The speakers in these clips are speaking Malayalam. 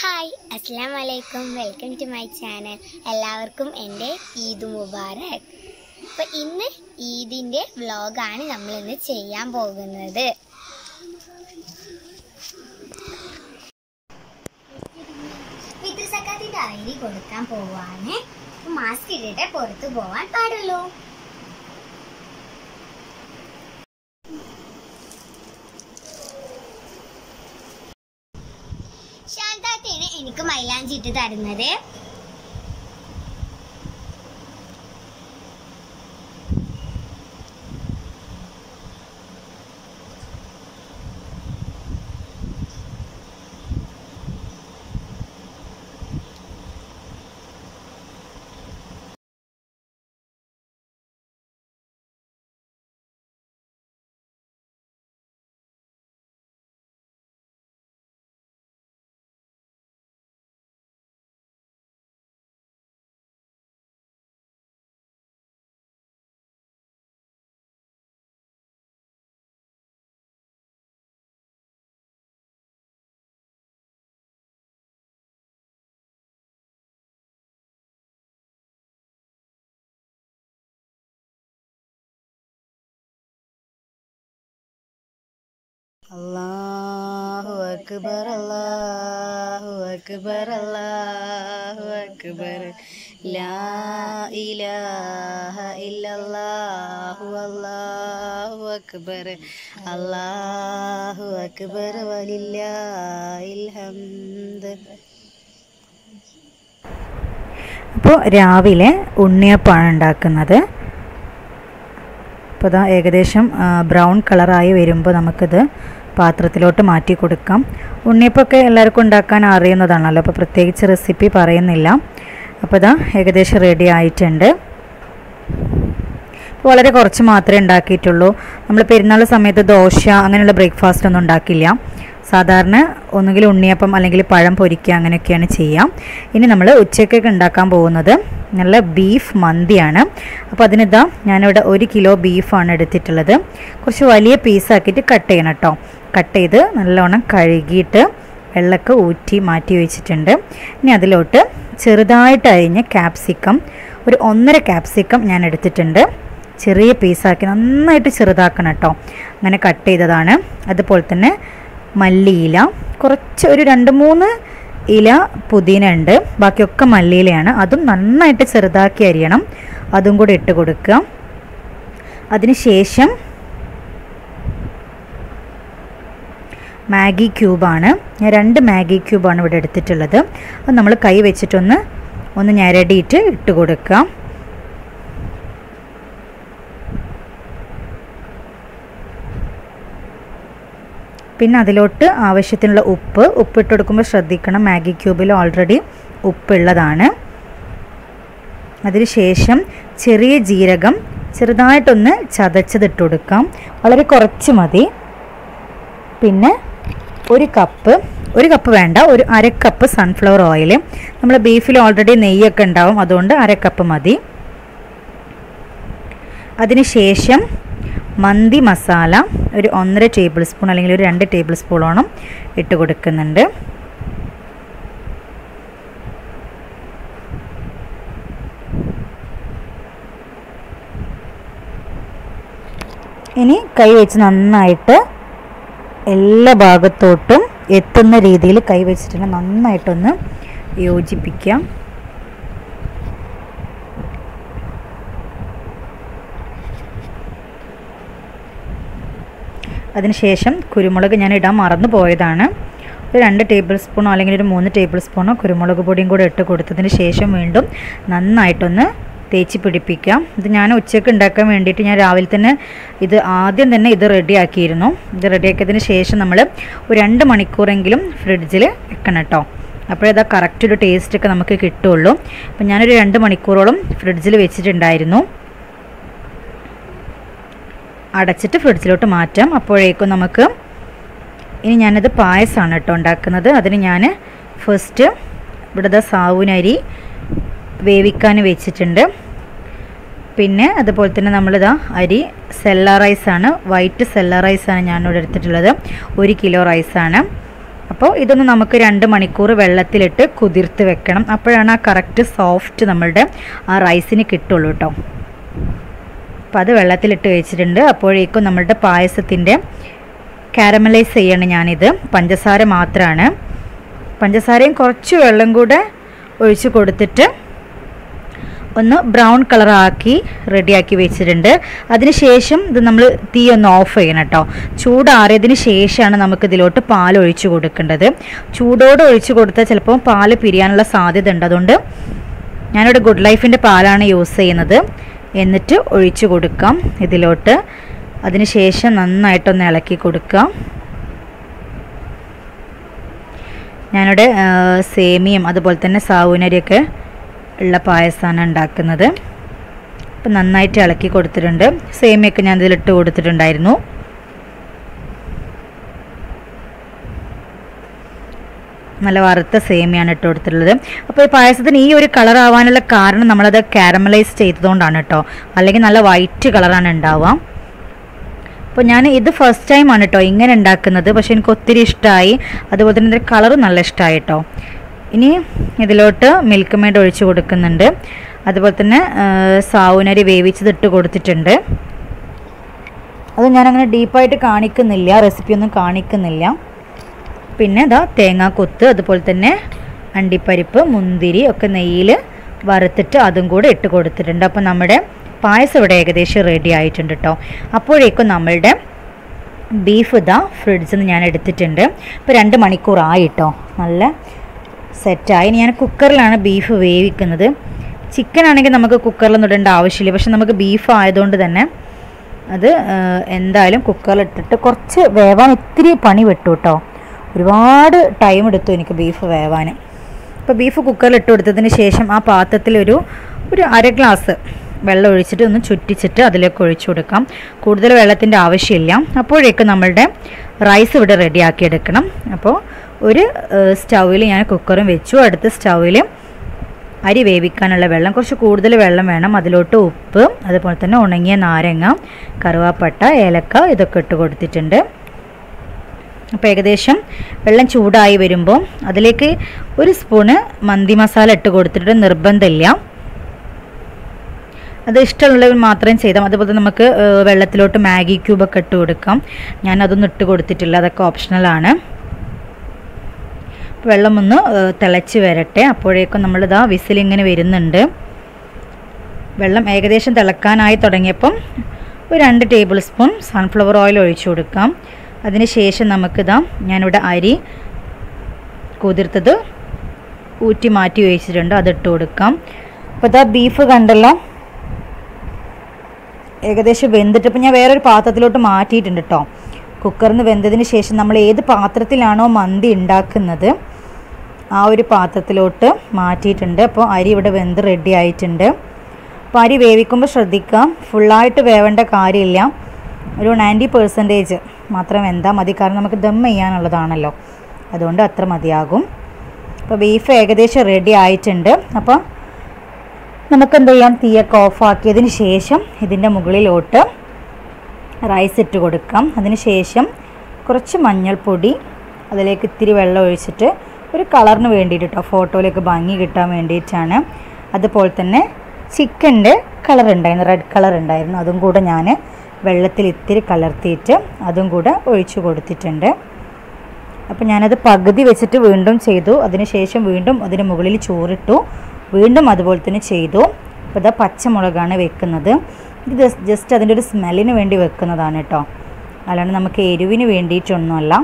ഹായ് അസ്സാം വലൈക്കും വെൽക്കം ടു മൈ ചാനൽ. എല്ലാവർക്കും എന്റെ ഈദ് മുബാറക്. അപ്പോൾ ഇന്ന് ഈദിന്റെ വ്ലോഗാണ് നമ്മൾ ഇന്ന് ചെയ്യാൻ പോകുന്നത്. പിതൃസക്കാത്തിന്റെ അറിയി കൊടുക്കാൻ പോവാണ്. മാസ്ക് ഇട്ടിട്ട് പുറത്തു പോവാൻ പാടുള്ളൂ. എനിക്ക് മൈലാഞ്ചി ഇട്ട് തരുന്നത് അല്ലാഹു അക്ബർ അല്ലാഹു അക്ബർ. അല്ലാഹു അക്ബർ ലാ ഇല്ലല്ലാഹു അല്ലാഹു അക്ബർ. അല്ലാഹു അക്ബർ വലില്ലാഹിൽ ഹംദ്. അപ്പോൾ രാവിലെ ഉണ്ണിയപ്പമാണ് ഉണ്ടാക്കുന്നത്. അപ്പോൾ ഇതാ ഏകദേശം ബ്രൗൺ കളറായി വരുമ്പോൾ നമുക്കിത് പാത്രത്തിലോട്ട് മാറ്റി കൊടുക്കാം. ഉണ്ണിയപ്പമൊക്കെ എല്ലാവർക്കും ഉണ്ടാക്കാൻ അറിയുന്നതാണല്ലോ അപ്പോൾ പ്രത്യേകിച്ച് റെസിപ്പി പറയുന്നില്ല. അപ്പോൾ ഇതാ ഏകദേശം റെഡി ആയിട്ടുണ്ട്. വളരെ കുറച്ച് മാത്രമേ ഉണ്ടാക്കിയിട്ടുള്ളൂ. നമ്മൾ പെരുന്നാൾ സമയത്ത് ദോശ അങ്ങനെയുള്ള ബ്രേക്ക്ഫാസ്റ്റ് ഒന്നും ഉണ്ടാക്കില്ല. സാധാരണ ഒന്നുകിൽ ഉണ്ണിയപ്പം അല്ലെങ്കിൽ പഴം പൊരിക്കുക അങ്ങനെയൊക്കെയാണ് ചെയ്യാം. ഇനി നമ്മൾ ഉച്ചയ്ക്കൊക്കെ ഉണ്ടാക്കാൻ പോകുന്നത് നല്ല ബീഫ് മന്തിയാണ്. അപ്പോൾ അതിനിതാ ഞാനിവിടെ ഒരു കിലോ ബീഫാണ് എടുത്തിട്ടുള്ളത്. കുറച്ച് വലിയ പീസാക്കിയിട്ട് കട്ട് ചെയ്യണം കേട്ടോ കട്ട് ചെയ്ത് നല്ലോണം കഴുകിയിട്ട് വെള്ളമൊക്കെ ഊറ്റി മാറ്റി വെച്ചിട്ടുണ്ട്. ഇനി അതിലോട്ട് ചെറുതായിട്ട് അരിഞ്ഞ ക്യാപ്സിക്കം ഒരു ഒന്നര ക്യാപ്സിക്കം ഞാൻ എടുത്തിട്ടുണ്ട്. ചെറിയ പീസാക്കി നന്നായിട്ട് ചെറുതാക്കണം കേട്ടോ. അങ്ങനെ കട്ട് ചെയ്തതാണ്. അതുപോലെ തന്നെ മല്ലിയില കുറച്ച് ഒരു രണ്ട് മൂന്ന് ഇല പുതിന ഉണ്ട്. ബാക്കിയൊക്കെ മല്ലിയിലയാണ്. അതും നന്നായിട്ട് ചെറുതാക്കി അരിയണം. അതും കൂടി ഇട്ട് കൊടുക്കുക. അതിനുശേഷം മാഗി ക്യൂബാണ്. ഞാൻ രണ്ട് മാഗി ക്യൂബാണ് ഇവിടെ എടുത്തിട്ടുള്ളത്. അത് നമ്മൾ കൈ വെച്ചിട്ടൊന്ന് ഒന്ന് ഞരടിയിട്ട് ഇട്ട് കൊടുക്കാം പിന്നെ അതിലോട്ട് ആവശ്യത്തിനുള്ള ഉപ്പ്. ഉപ്പ് ഇട്ട് കൊടുക്കുമ്പോൾ ശ്രദ്ധിക്കണം മാഗി ക്യൂബിൽ ഓൾറെഡി ഉപ്പുള്ളതാണ്. അതിനുശേഷം ചെറിയ ജീരകം ചെറുതായിട്ടൊന്ന് ചതച്ചതിട്ട് കൊടുക്കാം. വളരെ കുറച്ച് മതി. പിന്നെ ഒരു കപ്പ് ഒരു കപ്പ് വേണ്ട ഒരു അര കപ്പ് സൺഫ്ലവർ ഓയിൽ നമ്മൾ ബീഫിൽ ഓൾറെഡി നെയ്യൊക്കെ ഉണ്ടാവും അതുകൊണ്ട് അര കപ്പ് മതി. അതിനുശേഷം മന്തി മസാല ഒരു ഒന്നര ടേബിൾ സ്പൂൺ അല്ലെങ്കിൽ ഒരു രണ്ട് ടേബിൾ സ്പൂണോളം ഇട്ട് കൊടുക്കുന്നുണ്ട്. ഇനി കൈ വെച്ച് നന്നായിട്ട് എല്ലാ ഭാഗത്തോട്ടും എത്തുന്ന രീതിയിൽ കൈ വെച്ചിട്ട് നന്നായിട്ടൊന്ന് യോജിപ്പിക്കാം. അതിനുശേഷം കുരുമുളക് ഞാൻ ഇടാൻ മറന്നു പോയതാണ്. ഒരു രണ്ട് ടേബിൾ സ്പൂണോ അല്ലെങ്കിൽ ഒരു മൂന്ന് ടേബിൾ സ്പൂണോ കുരുമുളക് പൊടിയും കൂടെ ഇട്ട് കൊടുത്തതിന് ശേഷം വീണ്ടും നന്നായിട്ടൊന്ന് തേച്ച് പിടിപ്പിക്കാം. ഇത് ഞാൻ ഉച്ചയ്ക്ക് ഉണ്ടാക്കാൻ വേണ്ടിയിട്ട് ഞാൻ രാവിലെ തന്നെ ഇത് ആദ്യം തന്നെ ഇത് റെഡിയാക്കിയിരുന്നു. ഇത് റെഡിയാക്കിയതിന് ശേഷം നമ്മൾ ഒരു രണ്ട് മണിക്കൂറെങ്കിലും ഫ്രിഡ്ജിൽ വെക്കണം കേട്ടോ. അപ്പോഴേ കറക്റ്റ് ഒരു ടേസ്റ്റ് ഒക്കെ നമുക്ക് കിട്ടുള്ളൂ. അപ്പം ഞാനൊരു രണ്ട് മണിക്കൂറോളം ഫ്രിഡ്ജിൽ വെച്ചിട്ടുണ്ടായിരുന്നു. അടച്ചിട്ട് ഫ്രിഡ്ജിലോട്ട് മാറ്റാം. അപ്പോഴേക്കും നമുക്ക് ഇനി ഞാനത് പായസമാണ് കേട്ടോ ഉണ്ടാക്കുന്നത്. അതിന് ഞാൻ ഫസ്റ്റ് ഇവിടുത്തെ സാവുനരി വേവിക്കാൻ വെച്ചിട്ടുണ്ട്. പിന്നെ അതുപോലെ തന്നെ നമ്മളിതാ അരി സെല്ല റൈസാണ് വൈറ്റ് സെല്ല റൈസാണ് ഞാനിവിടെ എടുത്തിട്ടുള്ളത്. ഒരു കിലോ റൈസാണ് അപ്പോൾ ഇതൊന്ന് നമുക്ക് രണ്ട് മണിക്കൂർ വെള്ളത്തിലിട്ട് കുതിർത്ത് വെക്കണം. അപ്പോഴാണ് ആ കറക്റ്റ് സോഫ്റ്റ് നമ്മളുടെ ആ റൈസിന് കിട്ടുള്ളൂ കേട്ടോ. അപ്പോൾ അത് വെള്ളത്തിലിട്ട് വെച്ചിട്ടുണ്ട്. അപ്പോഴേക്കും നമ്മളുടെ പായസത്തിന്റെ കാരമലൈസ് ചെയ്യണം ഞാനിത്. പഞ്ചസാര മാത്രമാണ് പഞ്ചസാരയും കുറച്ച് വെള്ളം കൂടെ ഒഴിച്ച് കൊടുത്തിട്ട് ഒന്ന് ബ്രൗൺ കളറാക്കി റെഡിയാക്കി വെച്ചിട്ടുണ്ട്. അതിനുശേഷം ഇത് നമ്മൾ തീ ഒന്ന് ഓഫ് ചെയ്യണം കേട്ടോ ചൂടാറിയതിന് ശേഷമാണ് നമുക്ക് ഇതിലോട്ട് പാൽ ഒഴിച്ചു കൊടുക്കേണ്ടത്. ചൂടോടെ ഒഴിച്ചു കൊടുത്താൽ ചിലപ്പോൾ പാൽ പിരിയാനുള്ള സാധ്യത ഉണ്ട്. അതുകൊണ്ട് ഞാനിവിടെ ഗുഡ് ലൈഫിന്റെ പാലാണ് യൂസ് ചെയ്യുന്നത്. എന്നിട്ട് ഒഴിച്ചു കൊടുക്കാം ഇതിലോട്ട്. അതിനുശേഷം നന്നായിട്ടൊന്ന് ഇളക്കി കൊടുക്കാം. ഞാനിവിടെ സേമിയും സേമിയം അതുപോലെ തന്നെ സാവുനരിയൊക്കെ ഉള്ള പായസമാണ് ഉണ്ടാക്കുന്നത്. അപ്പം നന്നായിട്ട് ഇളക്കി കൊടുത്തിട്ടുണ്ട്. സേമിയൊക്കെ ഞാൻ ഇതിലിട്ട് കൊടുത്തിട്ടുണ്ടായിരുന്നു. നല്ല വറുത്ത സേമിയാണ് ഇട്ട് കൊടുത്തിട്ടുള്ളത്. അപ്പോൾ ഈ പായസത്തിന് ഈ ഒരു കളർ ആവാനുള്ള കാരണം നമ്മളത് കാരമലൈസ് ചെയ്തതുകൊണ്ടാണ് കേട്ടോ. അല്ലെങ്കിൽ നല്ല വൈറ്റ് കളറാണ് ഉണ്ടാവുക. അപ്പോൾ ഞാൻ ഇത് ഫസ്റ്റ് ടൈമാണ് കേട്ടോ ഇങ്ങനെ ഉണ്ടാക്കുന്നത്. പക്ഷേ എനിക്ക് ഒത്തിരി ഇഷ്ടമായി അതുപോലെ തന്നെ ഇതിന്റെ കളറും നല്ല ഇഷ്ടമായി കേട്ടോ. ഇനി ഇതിലോട്ട് മിൽക്ക് മെയ്ഡ് ഒഴിച്ച് കൊടുക്കുന്നുണ്ട്. അതുപോലെ തന്നെ സാവുനരി വേവിച്ചത് ഇട്ട് കൊടുത്തിട്ടുണ്ട്. അത് ഞാനങ്ങനെ ഡീപ്പായിട്ട് കാണിക്കുന്നില്ല റെസിപ്പി ഒന്നും കാണിക്കുന്നില്ല. പിന്നെ ഇതാ തേങ്ങാക്കൊത്ത് അതുപോലെ തന്നെ അണ്ടിപ്പരിപ്പ് മുന്തിരി ഒക്കെ നെയ്യിൽ വറുത്തിട്ട് അതും കൂടെ ഇട്ട് കൊടുത്തിട്ടുണ്ട്. അപ്പോൾ നമ്മുടെ പായസം ഇവിടെ ഏകദേശം റെഡി ആയിട്ടുണ്ട് കേട്ടോ അപ്പോഴേക്കും നമ്മളുടെ ബീഫ് ഇതാ ഫ്രിഡ്ജിൽ നിന്ന് ഞാൻ എടുത്തിട്ടുണ്ട്. ഇപ്പോൾ രണ്ട് മണിക്കൂറായിട്ടോ നല്ല സെറ്റായി. ഞാൻ കുക്കറിലാണ് ബീഫ് വേവിക്കുന്നത്. ചിക്കൻ ആണെങ്കിൽ നമുക്ക് കുക്കറിലൊന്നും ഇടേണ്ട ആവശ്യമില്ല. പക്ഷെ നമുക്ക് ബീഫ് ആയതുകൊണ്ട് തന്നെ അത് എന്തായാലും കുക്കറിലിട്ടിട്ട് കുറച്ച് വേവാൻ ഇത്തിരി പണി വിട്ടു കേട്ടോ ഒരുപാട് ടൈം എടുത്തു എനിക്ക് ബീഫ് വേവാൻ. അപ്പോൾ ബീഫ് കുക്കറിൽ ഇട്ട് കൊടുത്തതിന് ശേഷം ആ പാത്രത്തിൽ ഒരു അര ഗ്ലാസ് വെള്ളം ഒഴിച്ചിട്ട് ഒന്ന് ചുറ്റിച്ചിട്ട് അതിലേക്ക് ഒഴിച്ചു കൊടുക്കാം. കൂടുതൽ വെള്ളത്തിന്റെ ആവശ്യമില്ല. അപ്പോഴേക്കും നമ്മളുടെ റൈസ് ഇവിടെ റെഡിയാക്കി എടുക്കണം. അപ്പോൾ ഒരു സ്റ്റൗവിൽ ഞാൻ കുക്കറും വെച്ചു. അടുത്ത സ്റ്റൗവിൽ അരി വേവിക്കാനുള്ള വെള്ളം കുറച്ച് കൂടുതൽ വെള്ളം വേണം. അതിലോട്ട് ഉപ്പ് അതുപോലെ തന്നെ ഉണങ്ങിയ നാരങ്ങ കറുവാപ്പട്ട ഏലക്ക ഇതൊക്കെ ഇട്ട് കൊടുത്തിട്ടുണ്ട്. അപ്പോൾ ഏകദേശം വെള്ളം ചൂടായി വരുമ്പോൾ അതിലേക്ക് ഒരു സ്പൂണ് മന്തി മസാല ഇട്ട് കൊടുത്തിട്ട് നിർബന്ധമില്ല. അത് ഇഷ്ടമുള്ളവർ മാത്രം ചെയ്താൽ അതുപോലെ നമുക്ക് വെള്ളത്തിലോട്ട് മാഗി ക്യൂബൊക്കെ ഇട്ട് കൊടുക്കാം. ഞാൻ അതൊന്നും ഇട്ട് കൊടുത്തിട്ടില്ല. അതൊക്കെ ഓപ്ഷണലാണ് വെള്ളം ഒന്ന് ഏഹ്, തിളച്ച് വരട്ടെ. അപ്പോഴേക്കും നമ്മളിതാ വിസിലിങ്ങനെ വരുന്നുണ്ട്. വെള്ളം ഏകദേശം തിളക്കാനായി തുടങ്ങിയപ്പം ഒരു രണ്ട് ടേബിൾ സ്പൂൺ സൺഫ്ലവർ ഓയിൽ ഒഴിച്ചു കൊടുക്കാം. അതിന് ശേഷം നമുക്കിതാ ഞാനിവിടെ അരി കുതിർത്തത് ഊറ്റി മാറ്റി വെച്ചിട്ടുണ്ട് അതിട്ട് കൊടുക്കാം. അപ്പോൾ ഇതാ ബീഫ് കണ്ടല്ലോ? ഏകദേശം വെന്തിട്ട് ഇപ്പം ഞാൻ വേറൊരു പാത്രത്തിലോട്ട് മാറ്റിയിട്ടുണ്ട് കേട്ടോ കുക്കറിന് വെന്തതിന് ശേഷം നമ്മൾ ഏത് പാത്രത്തിലാണോ മന്തി ഉണ്ടാക്കുന്നത് ആ ഒരു പാത്രത്തിലോട്ട് മാറ്റിയിട്ടുണ്ട്. അപ്പോൾ അരി ഇവിടെ വെന്ത് റെഡി ആയിട്ടുണ്ട്. അപ്പോൾ അരി വേവിക്കുമ്പോൾ ശ്രദ്ധിക്കുക. ഫുള്ളായിട്ട് വേവേണ്ട കാര്യമില്ല. ഒരു നയന്റി പെർസെന്റേജ് മാത്രം വെന്താൽ മതി. കാരണം നമുക്ക് ദം ചെയ്യാനുള്ളതാണല്ലോ. അതുകൊണ്ട് അത്ര മതിയാകും. അപ്പോൾ ബീഫ് ഏകദേശം റെഡി ആയിട്ടുണ്ട്. അപ്പോൾ നമുക്ക് എന്ത് ചെയ്യാം? തീയൊക്കെ ഓഫാക്കിയതിന് ശേഷം ഇതിന്റെ മുകളിലോട്ട് റൈസ് ഇട്ട് കൊടുക്കാം. അതിന് ശേഷം കുറച്ച് മഞ്ഞൾപ്പൊടി അതിലേക്ക് ഇത്തിരി വെള്ളം ഒഴിച്ചിട്ട് ഒരു കളറിന് വേണ്ടിയിട്ട് കേട്ടോ ഫോട്ടോയിലേക്ക് ഭംഗി കിട്ടാൻ വേണ്ടിയിട്ടാണ്. അതുപോലെ തന്നെ ചിക്കന്റെ കളർ ഉണ്ടായിരുന്നു റെഡ് കളർ ഉണ്ടായിരുന്നു. അതും കൂടെ ഞാൻ വെള്ളത്തിൽ ഇത്തിരി കലർത്തിയിട്ട് അതും കൂടെ ഒഴിച്ചു കൊടുത്തിട്ടുണ്ട്. അപ്പോൾ ഞാനത് പകുതി വെച്ചിട്ട് വീണ്ടും ചെയ്തു. അതിനുശേഷം വീണ്ടും അതിന് മുകളിൽ ചോറിട്ടു. വീണ്ടും അതുപോലെ തന്നെ ചെയ്തു. അപ്പോൾ ഇതാ പച്ചമുളകാണ് വെക്കുന്നത്. ഇത് ജസ്റ്റ് അതിന്റെ ഒരു സ്മെല്ലിന് വേണ്ടി വെക്കുന്നതാണ് കേട്ടോ. അല്ലാണ്ട് നമുക്ക് എരിവിന് വേണ്ടിയിട്ടൊന്നുമല്ല.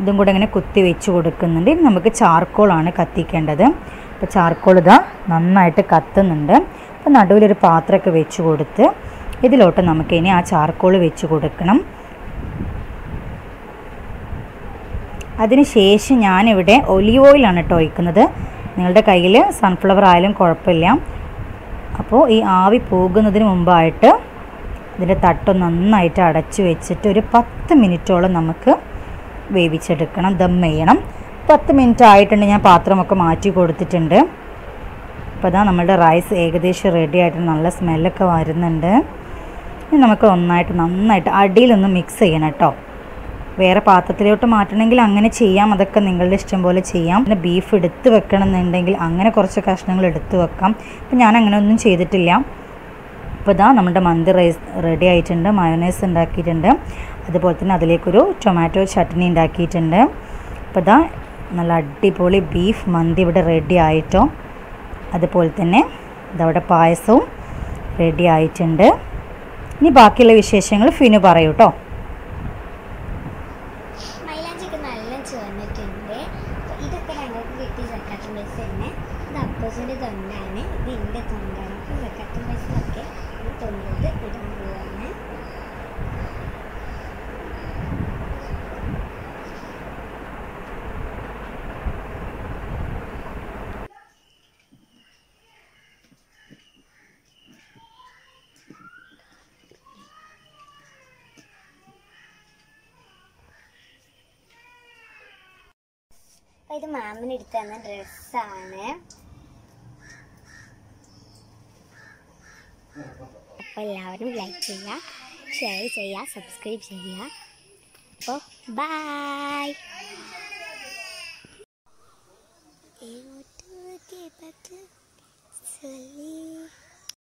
ഇതും കൂടെ ഇങ്ങനെ കുത്തി വെച്ച് കൊടുക്കുന്നുണ്ട്. ഇനി നമുക്ക് ചാർക്കോളാണ് കത്തിക്കേണ്ടത്. അപ്പോൾ ചാർക്കോൾ ഇതാ നന്നായിട്ട് കത്തുന്നുണ്ട്. അപ്പോൾ നടുവിലൊരു പാത്രമൊക്കെ വെച്ച് കൊടുത്ത് ഇതിലോട്ട് നമുക്ക് ഇനി ആ ചാർക്കോൾ വെച്ച് കൊടുക്കണം. അതിനുശേഷം ഞാനിവിടെ ഒലിവ് ഓയിലാണ് കേട്ടോ ഒഴിക്കുന്നത്. നിങ്ങളുടെ കയ്യിൽ സൺഫ്ലവർ ആയാലും കുഴപ്പമില്ല. അപ്പോൾ ഈ ആവി പോകുന്നതിന് മുമ്പായിട്ട് ഇതിന്റെ തട്ട് നന്നായിട്ട് അടച്ചു വെച്ചിട്ട് ഒരു പത്ത് മിനിറ്റോളം നമുക്ക് വേവിച്ചെടുക്കണം ദം ചെയ്യണം. പത്ത് മിനിറ്റ് ആയിട്ടുണ്ട് ഞാൻ പാത്രമൊക്കെ മാറ്റി കൊടുത്തിട്ടുണ്ട്. അപ്പോൾ അതാ നമ്മുടെ റൈസ് ഏകദേശം റെഡി ആയിട്ട് നല്ല സ്മെല്ലൊക്കെ വരുന്നുണ്ട്. ഇനി നമുക്ക് ഒന്നായിട്ട് നന്നായിട്ട് അടിയിലൊന്ന് മിക്സ് ചെയ്യണം കേട്ടോ. വേറെ പാത്രത്തിലോട്ട് മാറ്റണമെങ്കിൽ അങ്ങനെ ചെയ്യാം അതൊക്കെ നിങ്ങളുടെ ഇഷ്ടം പോലെ ചെയ്യാം. പിന്നെ ബീഫ് എടുത്ത് വെക്കണം എന്നുണ്ടെങ്കിൽ അങ്ങനെ കുറച്ച് കഷ്ണങ്ങൾ എടുത്ത് വെക്കാം. അപ്പം ഞാൻ അങ്ങനെ ഒന്നും ചെയ്തിട്ടില്ല. അപ്പോൾ ഇതാ നമ്മുടെ മന്തി റൈസ് റെഡി ആയിട്ടുണ്ട് മയോനൈസ് ഉണ്ടാക്കിയിട്ടുണ്ട്. അതുപോലെ തന്നെ അതിലേക്കൊരു ടൊമാറ്റോ ചട്നി ഉണ്ടാക്കിയിട്ടുണ്ട്. അപ്പോൾ ഇതാ നല്ല അടിപൊളി ബീഫ് മന്തി ഇവിടെ റെഡി ആയിട്ടോ. അതുപോലെ തന്നെ ഇതവിടെ പായസവും റെഡി ആയിട്ടുണ്ട്. ഇനി ബാക്കിയുള്ള വിശേഷങ്ങൾ ഫിനു പറയൂ കേട്ടോ ഇത് മാമിന് എടുത്തു തന്ന ഡ്രസ്സാണ്. അപ്പൊ എല്ലാവരും ലൈക്ക് ചെയ്യുക ഷെയർ ചെയ്യുക സബ്സ്ക്രൈബ് ചെയ്യുക. അപ്പോൾ ബായ് എങ്ങോട്ട് നോക്കി പത്ത് சொல்லி